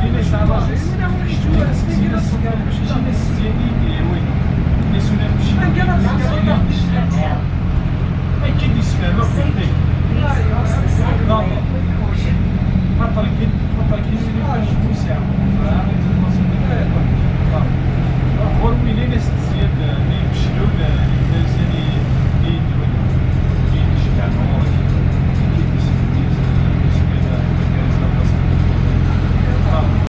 tienes armas